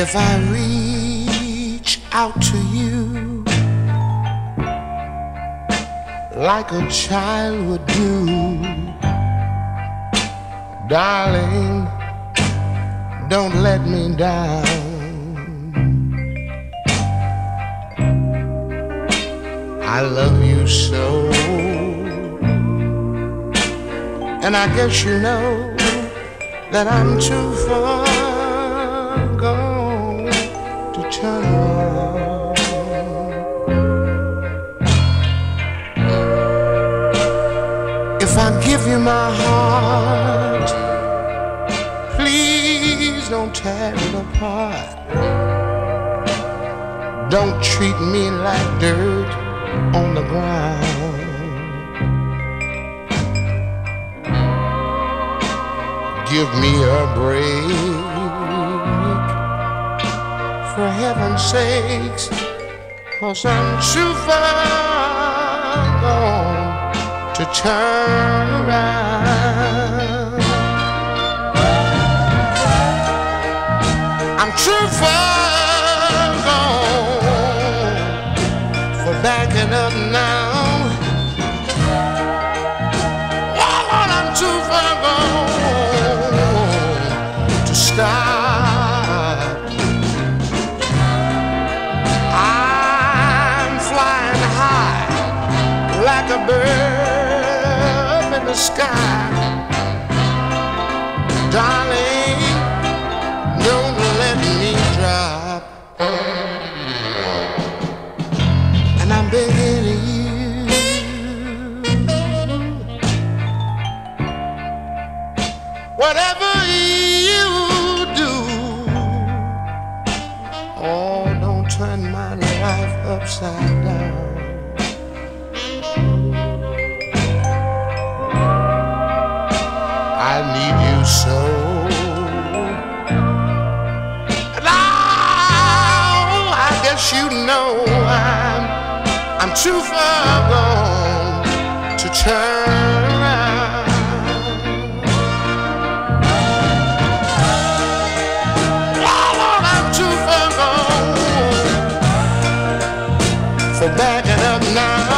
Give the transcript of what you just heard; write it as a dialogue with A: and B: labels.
A: If I reach out to you like a child would do, darling, don't let me down. I love you so. And I guess you know that I'm too far If I give you my heart, please don't tear it apart. Don't treat me like dirt on the ground. Give me a break, sakes, cause I'm too far gone to turn around. I'm too far gone for backing up now. Oh Lord, I'm too far gone to stop. Sky. Darling, don't let me drop. And I'm begging you. Whatever you do, oh, don't turn my life upside down. so. Now I guess you know I'm I'm too far gone to turn. backing up now.